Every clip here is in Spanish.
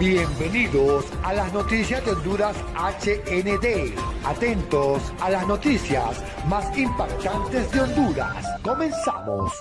Bienvenidos a las noticias de Honduras HND. Atentos a las noticias más impactantes de Honduras. Comenzamos.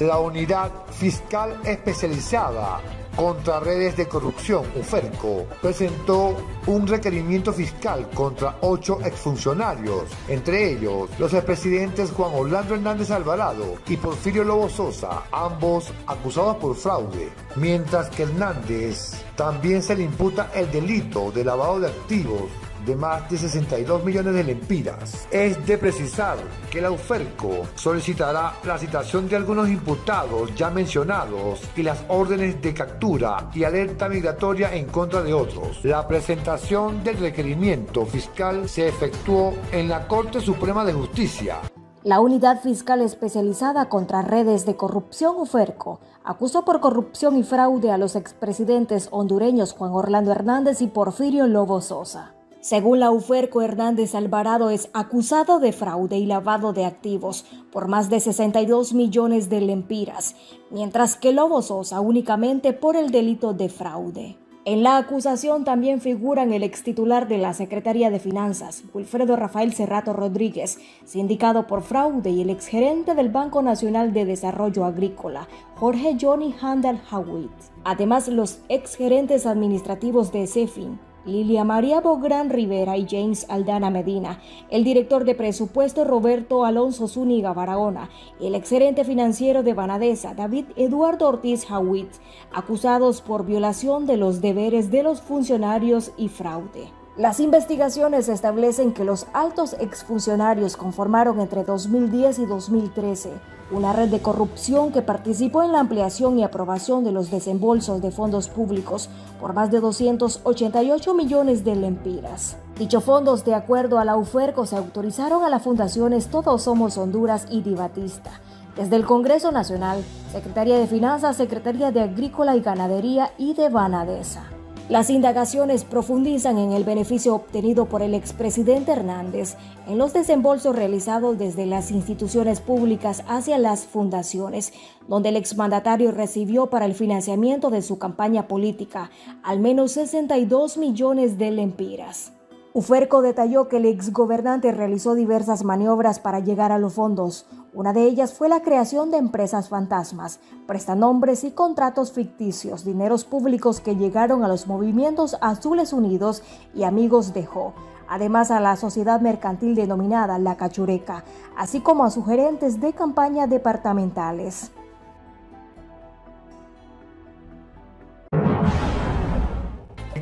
La unidad fiscal especializada contra redes de corrupción, UFERCO, presentó un requerimiento fiscal contra ocho exfuncionarios, entre ellos los expresidentes Juan Orlando Hernández Alvarado y Porfirio Lobo Sosa, ambos acusados por fraude, mientras que Hernández también se le imputa el delito de lavado de activos de más de 62 millones de lempiras. Es de precisar que la UFERCO solicitará la citación de algunos imputados ya mencionados y las órdenes de captura y alerta migratoria en contra de otros. La presentación del requerimiento fiscal se efectuó en la Corte Suprema de Justicia. La Unidad Fiscal Especializada contra Redes de Corrupción UFERCO acusó por corrupción y fraude a los expresidentes hondureños Juan Orlando Hernández y Porfirio Lobo Sosa. Según la UFERCO, Hernández Alvarado es acusado de fraude y lavado de activos por más de 62 millones de lempiras, mientras que Lobo Sosa únicamente por el delito de fraude. En la acusación también figuran el ex titular de la Secretaría de Finanzas, Wilfredo Rafael Cerrato Rodríguez, sindicado por fraude, y el exgerente del Banco Nacional de Desarrollo Agrícola, Jorge Johnny Handel Howitt. Además, los exgerentes administrativos de CEFIN, Lilia María Bográn Rivera y James Aldana Medina, el director de presupuesto Roberto Alonso Zúñiga Barahona, el exgerente financiero de Banadesa David Eduardo Ortiz Hawit, acusados por violación de los deberes de los funcionarios y fraude. Las investigaciones establecen que los altos exfuncionarios conformaron entre 2010 y 2013 una red de corrupción que participó en la ampliación y aprobación de los desembolsos de fondos públicos por más de 288 millones de lempiras. Dichos fondos, de acuerdo a la UFERCO, se autorizaron a las fundaciones Todos Somos Honduras y Divatista. Desde el Congreso Nacional, Secretaría de Finanzas, Secretaría de Agrícola y Ganadería y de Banadesa. Las indagaciones profundizan en el beneficio obtenido por el expresidente Hernández en los desembolsos realizados desde las instituciones públicas hacia las fundaciones, donde el exmandatario recibió para el financiamiento de su campaña política al menos 62 millones de lempiras. Uferco detalló que el exgobernante realizó diversas maniobras para llegar a los fondos. Una de ellas fue la creación de empresas fantasmas, prestanombres y contratos ficticios, dineros públicos que llegaron a los movimientos Azules Unidos y Amigos de Jo, además a la sociedad mercantil denominada La Cachureca, así como a sugerentes de campaña departamentales.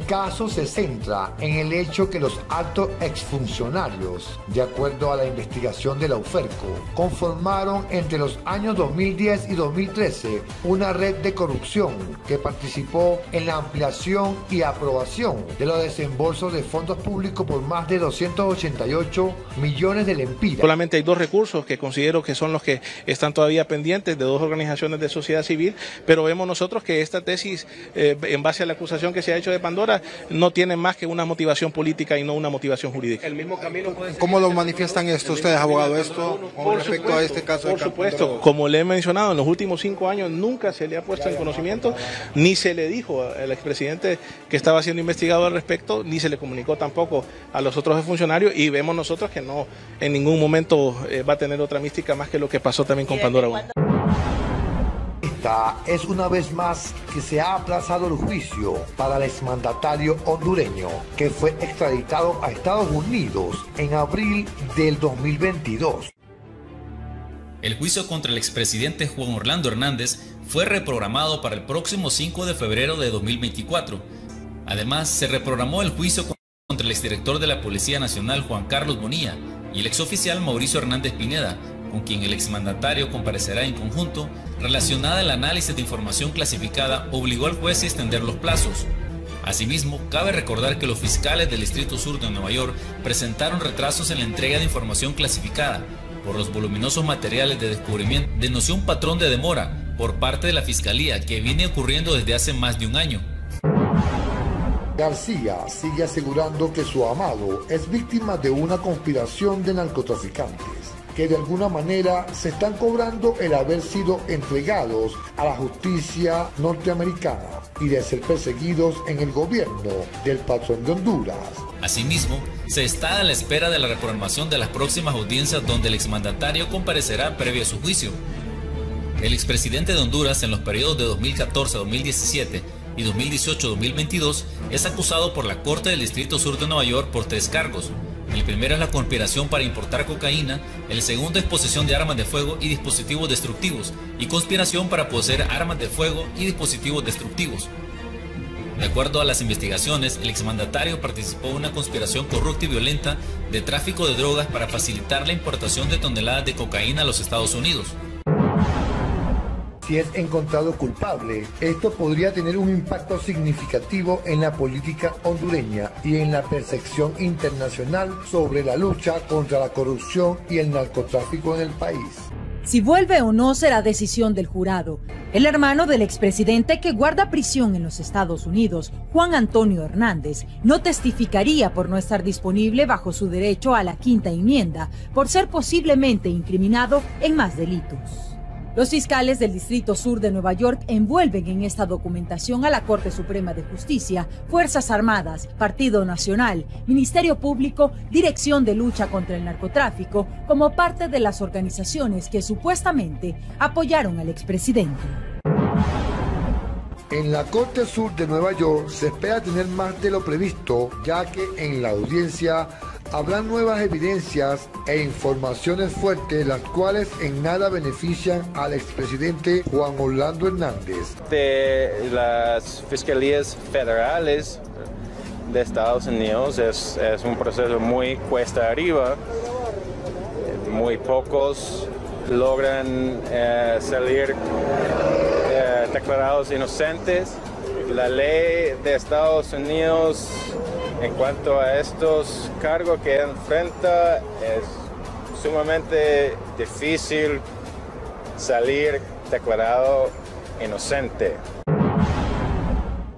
Caso se centra en el hecho que los altos exfuncionarios, de acuerdo a la investigación de la UFERCO, conformaron entre los años 2010 y 2013 una red de corrupción que participó en la ampliación y aprobación de los desembolsos de fondos públicos por más de 288 millones de lempiras. Solamente hay dos recursos que considero que son los que están todavía pendientes de dos organizaciones de sociedad civil, pero vemos nosotros que esta tesis, eh, en base a la acusación que se ha hecho de Pandora, no tienen más que una motivación política y no una motivación jurídica. El mismo camino ¿Cómo lo manifiestan esto ustedes, abogado, esto con respecto a este caso? Por supuesto, como le he mencionado, en los últimos cinco años nunca se le ha puesto en conocimiento, ni se le dijo al expresidente que estaba siendo investigado al respecto, ni se le comunicó tampoco a los otros funcionarios y vemos nosotros que no en ningún momento eh, va a tener otra mística más que lo que pasó también con Pandora 1 es una vez más que se ha aplazado el juicio para el exmandatario hondureño que fue extraditado a Estados Unidos en abril del 2022. El juicio contra el expresidente Juan Orlando Hernández fue reprogramado para el próximo 5 de febrero de 2024. Además, se reprogramó el juicio contra el exdirector de la Policía Nacional Juan Carlos Bonilla y el exoficial Mauricio Hernández Pineda con quien el exmandatario comparecerá en conjunto, relacionada al análisis de información clasificada, obligó al juez a extender los plazos. Asimismo, cabe recordar que los fiscales del Distrito Sur de Nueva York presentaron retrasos en la entrega de información clasificada. Por los voluminosos materiales de descubrimiento, denunció un patrón de demora por parte de la Fiscalía que viene ocurriendo desde hace más de un año. García sigue asegurando que su amado es víctima de una conspiración de narcotraficantes que de alguna manera se están cobrando el haber sido entregados a la justicia norteamericana y de ser perseguidos en el gobierno del patrón de Honduras. Asimismo, se está a la espera de la reprogramación de las próximas audiencias donde el exmandatario comparecerá previo a su juicio. El expresidente de Honduras en los periodos de 2014-2017 y 2018-2022 es acusado por la Corte del Distrito Sur de Nueva York por tres cargos. El primero es la conspiración para importar cocaína, el segundo es posesión de armas de fuego y dispositivos destructivos, y conspiración para poseer armas de fuego y dispositivos destructivos. De acuerdo a las investigaciones, el exmandatario participó en una conspiración corrupta y violenta de tráfico de drogas para facilitar la importación de toneladas de cocaína a los Estados Unidos si es encontrado culpable. Esto podría tener un impacto significativo en la política hondureña y en la percepción internacional sobre la lucha contra la corrupción y el narcotráfico en el país. Si vuelve o no será decisión del jurado. El hermano del expresidente que guarda prisión en los Estados Unidos, Juan Antonio Hernández, no testificaría por no estar disponible bajo su derecho a la quinta enmienda, por ser posiblemente incriminado en más delitos. Los fiscales del Distrito Sur de Nueva York envuelven en esta documentación a la Corte Suprema de Justicia, Fuerzas Armadas, Partido Nacional, Ministerio Público, Dirección de Lucha contra el Narcotráfico, como parte de las organizaciones que supuestamente apoyaron al expresidente. En la Corte Sur de Nueva York se espera tener más de lo previsto, ya que en la audiencia habrán nuevas evidencias e informaciones fuertes, las cuales en nada benefician al expresidente Juan Orlando Hernández. De las fiscalías federales de Estados Unidos es, un proceso muy cuesta arriba. Muy pocos logran eh, salir eh, declarados inocentes. La ley de Estados Unidos en cuanto a estos cargos que enfrenta, es sumamente difícil salir declarado inocente.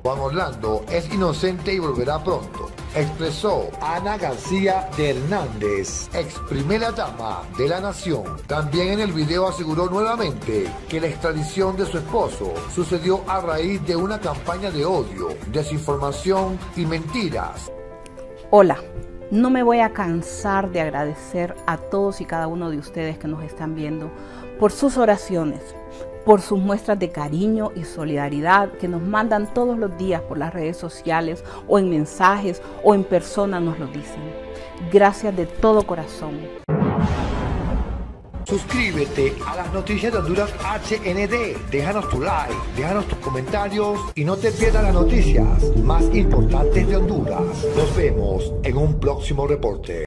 Juan Orlando es inocente y volverá pronto, expresó Ana García de Hernández, ex primera dama de la nación. También en el video aseguró nuevamente que la extradición de su esposo sucedió a raíz de una campaña de odio, desinformación y mentiras. Hola, no me voy a cansar de agradecer a todos y cada uno de ustedes que nos están viendo por sus oraciones, por sus muestras de cariño y solidaridad que nos mandan todos los días por las redes sociales o en mensajes o en persona nos lo dicen. Gracias de todo corazón. Suscríbete a las noticias de Honduras HND. Déjanos tu like, déjanos tus comentarios y no te pierdas las noticias más importantes de Honduras. Nos vemos en un próximo reporte.